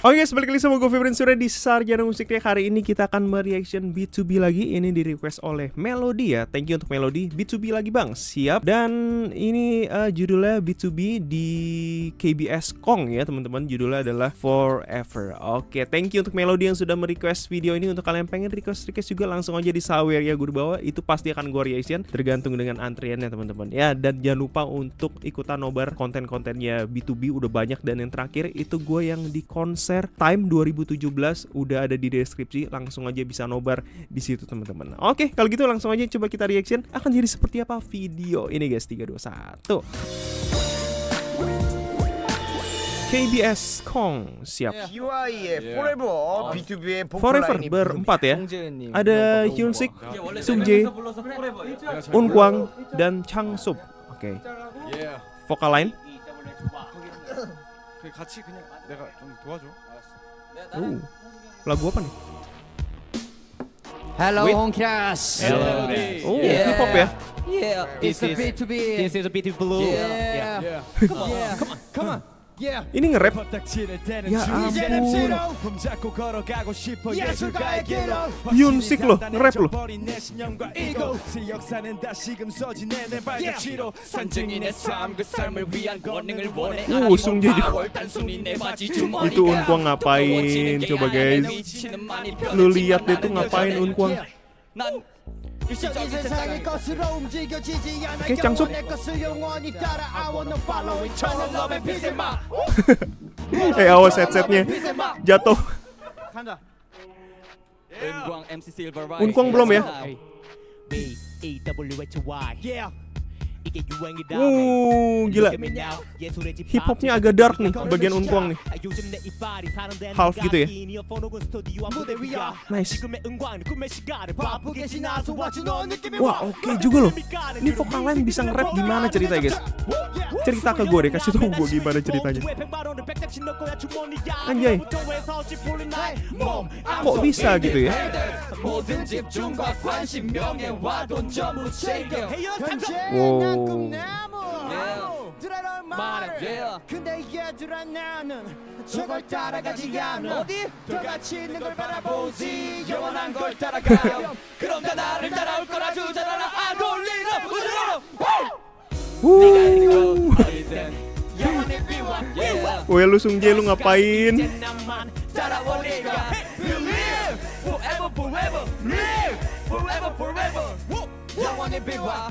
Oke guys, balik lagi sama gue Febrin Surya di Sarjana Musiknya Hari ini kita akan mereaction B2B lagi. Ini di request oleh Melody ya. Thank you untuk Melody. B2B lagi bang, siap. Dan ini uh, judulnya B2B di KBS Kong ya teman-teman. Judulnya adalah Forever. Oke, thank you untuk Melody yang sudah merequest video ini. Untuk kalian pengen request-request juga langsung aja di sawer ya gue bawah. Itu pasti akan gue reaction Tergantung dengan antriannya teman-teman. Ya, dan jangan lupa untuk ikutan nobar konten-kontennya B2B Udah banyak dan yang terakhir itu gue yang di konser konser Time 2017 udah ada di deskripsi langsung aja bisa nobar di situ teman-teman. Oke, kalau gitu langsung aja coba kita reaction akan jadi seperti apa video ini guys 3 2 1. KBS Kong siap. UI의 Forever B2B의 Forever berempat ya. Ada Hyun Sik, Sung Jae, Un Kwang dan Chang Sup. Oke. Vokal lain. 그 같이 그냥 내가 좀 도와줘. Uh, lagu apa nih? Hello, Wait. Honkras. Oh, Yeah. hip hop ya. Yeah, it's a B2B. This is a bit blue. Yeah. Yeah. Come on, come on, come on. Ini nge-rap? Ya ampun. Yunsik loh, nge-rap loh. Uh, Sung Jae Itu Unkuang ngapain? Coba guys. Lu lihat deh tuh ngapain Unkuang. 난 일적인 세상의 것으로 움직여지지 않아 오케이, 짱수. 영원의 것을 영원히 따라 I wanna follow eternal love and peace in my Eh awas headsetnya jatuh. 간다. 은광 MC 실버 Unkwang belum ya? B E W H Y Yeah. Uh, gila. Hip hopnya agak dark nih bagian unkuang nih. Half gitu ya. Nice. Wah, oke okay juga loh. Ini vokal lain bisa nge-rap gimana ceritanya, guys? Cerita ke gue deh, kasih tau gue gimana ceritanya. Anjay. Kok bisa gitu ya? Wow. Yeah. 근데 얘들아 나는 저걸 따라가지 않아. 어디? 더 가치 있는 걸 바라보지. 영원한 걸 따라가 그럼 다 나를 따라올 거라 주잖아 안 비와 yeah. Weh lu Sung Jae lu ngapain? forever forever live forever forever 영원히 비와. 영원히 비와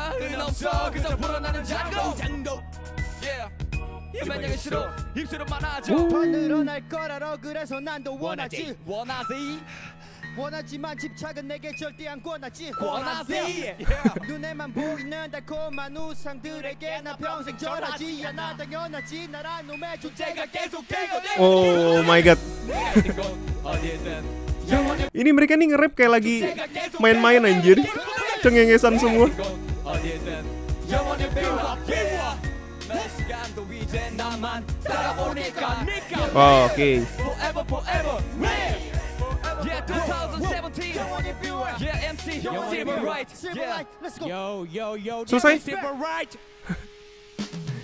yeah 은 없어 그저 불어나는 잔고 잔고 yeah 희망이 싫어 입술은 많아져 더 늘어날 거라로 그래서 난 더 원하지 원하지 원하지만 집착은 내게 절대 안 권하지 원하지 눈에만 보이는 달콤한 우상들에게 나 평생 절하지 않아 당연하지 나란 놈의 존재가 계속 되거든 Oh my god. 같은 곳 어디든 영원히 Ini mereka nih nge-rap kayak lagi main-main anjir. Cengengesan semua. 어디든 영원히 비와 비와 내 시간도 이제 나만 따라오니까 Oh, oke. forever forever live yeah 2017 yeah MC silver right Silver yeah light Let's go yo yo yo selesai. silver right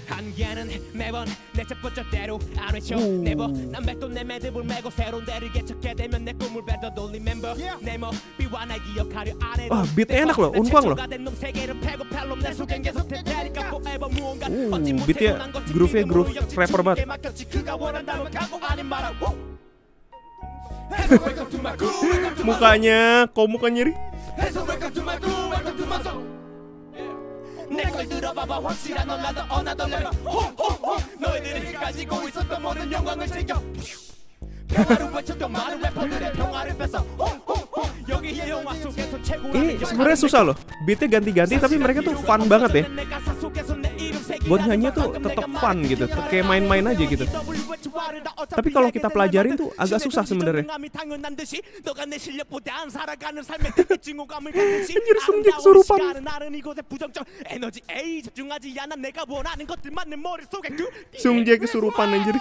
한계는 매번 내 첫 번째대로 안 외쳐 오. never 난 맷돈 내 매듭을 메고 새로운 데를 개척해 되면 내 꿈을 배더 돌리 멤버 Yeah. 내 머리와 날 기억하려 안 해도 아, beatnya enak loh, unkwang loh. 내 세계를 패고 팔로 내 속엔 계속 대테니까 forever 무언가 오, 얻지 못해 beatnya 원한 것이 groove-nya 믿음으로 groove 역시 rapper banget. 주님께 맡겼지. 그가 원한다면 각오 아닌 말아 Welcome to my crew, welcome to my Mukanya, kok muka nyeri? 내걸 들어봐봐 확실한 넌 나도 어나더 레벨 호호호 너희들이 가지고 있었던 모든 영광을 챙겨 평화를 외쳤던 많은 래퍼들의 평화를 뺏어 호호호 여기 이 영화 속에서 최고라는 Ini sebenarnya susah loh. Beatnya ganti-ganti tapi mereka tuh fun banget ya. Buat nyanyi tuh tetap fun gitu. Kayak main-main aja gitu. Tapi kalau kita pelajarin tuh agak susah sebenarnya. Anjir, Sungjae kesurupan. Sungjae kesurupan anjir.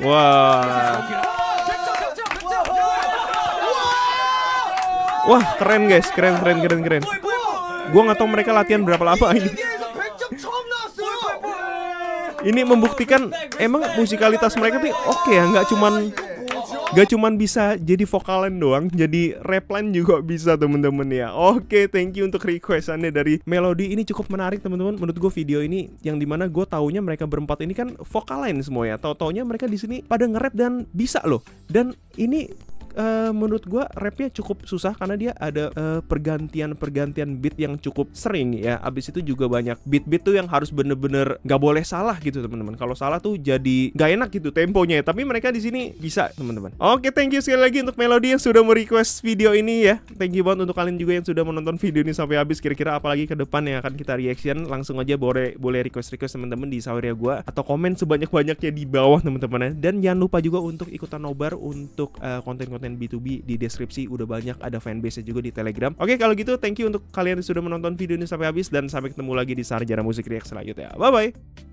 Wah. Wah, keren guys, keren keren keren keren. Gua nggak tahu mereka latihan berapa lama ini. Ini membuktikan emang musikalitas mereka tuh oke ya, nggak cuman Gak cuman bisa jadi vokalan doang, jadi rapline juga bisa temen-temen ya. Oke, thank you untuk requestannya dari Melody. Ini cukup menarik teman-teman. Menurut gue video ini yang di mana gue taunya mereka berempat ini kan vokaline semua ya. Tau-taunya mereka di sini pada nge-rap dan bisa loh. Dan ini eh, menurut gua rapnya cukup susah karena dia ada eh, pergantian-pergantian beat yang cukup sering ya. Abis itu juga banyak beat-beat tuh yang harus bener-bener nggak boleh salah gitu teman-teman. Kalau salah tuh jadi nggak enak gitu temponya. Tapi mereka di sini bisa teman-teman. Oke, thank you sekali lagi untuk Melody yang sudah merequest video ini ya. Thank you banget untuk kalian juga yang sudah menonton video ini sampai habis. Kira-kira apalagi ke depan yang akan kita reaction langsung aja boleh boleh request-request teman-teman di Sauria gua atau komen sebanyak-banyaknya di bawah teman-teman ya. Dan jangan lupa juga untuk ikutan nobar untuk eh, konten-konten B2B di deskripsi udah banyak ada fanbase juga di Telegram. Oke, kalau gitu thank you untuk kalian yang sudah menonton video ini sampai habis dan sampai ketemu lagi di Sarjana Musik React selanjutnya. Bye bye.